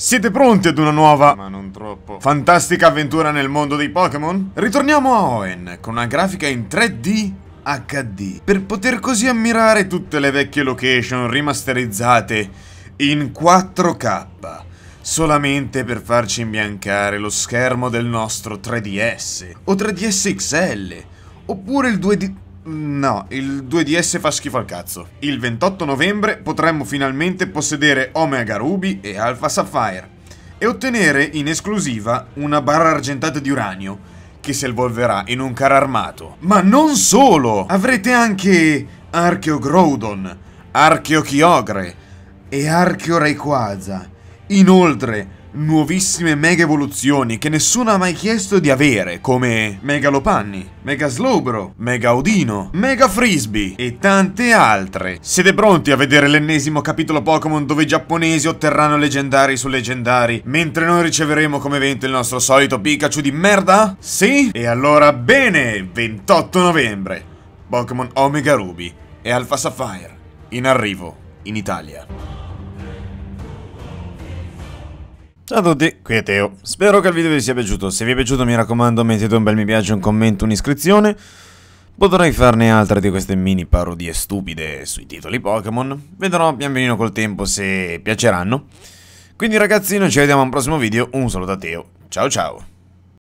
Siete pronti ad una nuova, ma non troppo, fantastica avventura nel mondo dei Pokémon? Ritorniamo a Oen con una grafica in 3D HD per poter così ammirare tutte le vecchie location rimasterizzate in 4K solamente per farci imbiancare lo schermo del nostro 3DS o 3DS XL oppure il 2D No, il 2DS fa schifo al cazzo. Il 28 novembre potremmo finalmente possedere Omega Ruby e Alpha Sapphire e ottenere in esclusiva una barra argentata di uranio che si evolverà in un carro armato. Ma non solo! Avrete anche Archeo Groudon, Archeo Kyogre e Archeo Rayquaza. Inoltre, nuovissime mega evoluzioni che nessuno ha mai chiesto di avere, come Mega Lopanni, Mega Slowbro, Mega Odino, Mega Frisbee e tante altre. Siete pronti a vedere l'ennesimo capitolo Pokémon dove i giapponesi otterranno leggendari su leggendari, mentre noi riceveremo come evento il nostro solito Pikachu di merda? Sì? E allora bene, 28 novembre, Pokémon Omega Ruby e Alpha Sapphire, in arrivo in Italia. Ciao a tutti, qui è Teo. Spero che il video vi sia piaciuto. Se vi è piaciuto mi raccomando mettete un bel mi piace, un commento, un'iscrizione. Potrei farne altre di queste mini parodie stupide sui titoli Pokémon. Vedrò pian pianino col tempo se piaceranno. Quindi ragazzi, noi ci vediamo a un prossimo video. Un saluto a Teo. Ciao ciao.